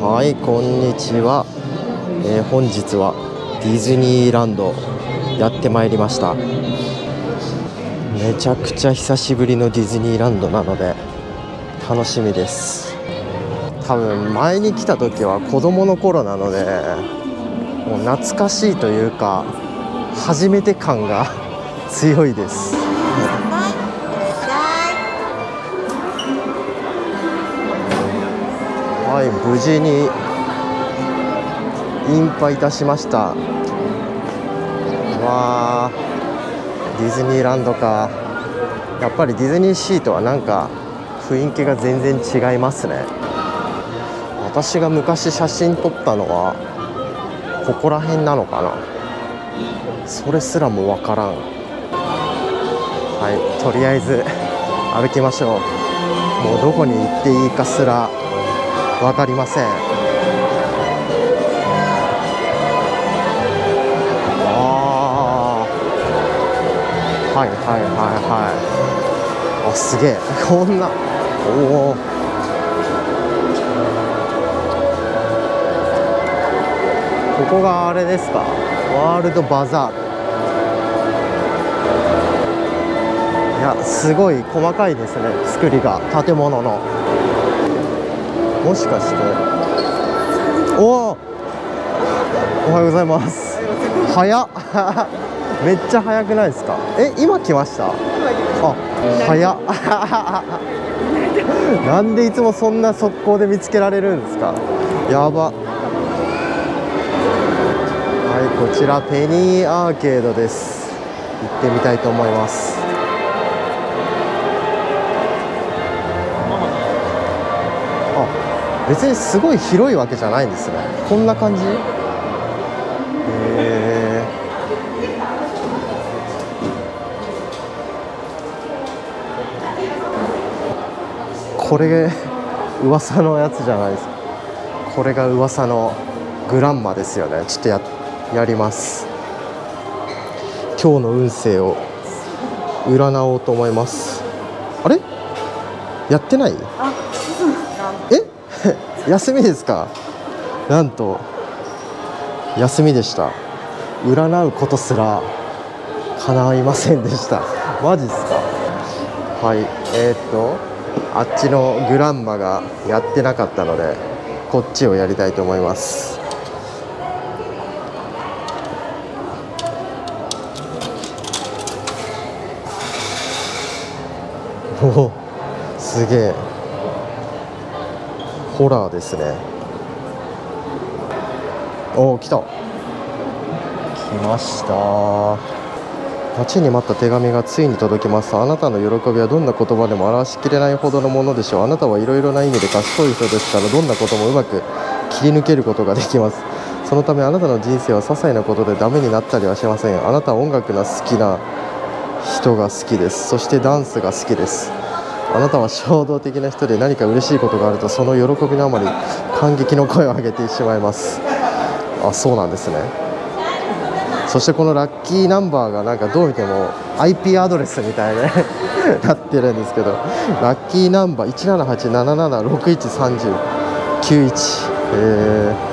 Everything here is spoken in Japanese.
はいこんにちは、えー、本日はディズニーランドやってまいりました。めちゃくちゃ久しぶりのディズニーランドなので楽しみです。多分前に来た時は子供の頃なのでもう懐かしいというか初めて感が 強いです。はい無事にインパいたしました。わーディズニーランドか。やっぱりディズニーシーとはなんか雰囲気が全然違いますね。私が昔写真撮ったのはここら辺なのかな。それすらもわからん。はいとりあえず歩きましょう。もうどこに行っていいかすら分かりません。ああはいはいはいはい。あすげえ。こんな。おおここがあれですか。ワールドバザー。ルいやすごい細かいですね。作りが。建物の。もしかして。おおおはようございます。早っ。めっちゃ早くないですか？え今来ました。あ早っ。なんでいつもそんな速攻で見つけられるんですか？やば。はいこちらペニーアーケードです。行ってみたいと思います別にすごい広いわけじゃないんですね。こんな感じ？へえこれ噂のやつじゃないです。これが噂のグランマですよね。ちょっとややります。今日の運勢を占おうと思います。あれ？やってない？休みですか？なんと休みでした。占うことすら叶いませんでした。マジっすか？はいえー、っとあっちのグランマがやってなかったのでこっちをやりたいと思います。おおすげえ。ホラーですね。おお来た。来ました。待ちに待った手紙がついに届きます。あなたの喜びはどんな言葉でも表しきれないほどのものでしょう。あなたはいろいろな意味で賢い人ですからどんなこともうまく切り抜けることができます。そのためあなたの人生は些細なことでダメになったりはしませんあなたは音楽が好きな人が好きです。そしてダンスが好きです。あなたは衝動的な人で何か嬉しいことがあるとその喜びのあまり感激の声を上げてしまいます。あそうなんですね。そしてこのラッキーナンバーがなんかどう見ても IP アドレスみたいに なってるんですけどラッキーナンバー17877613091えー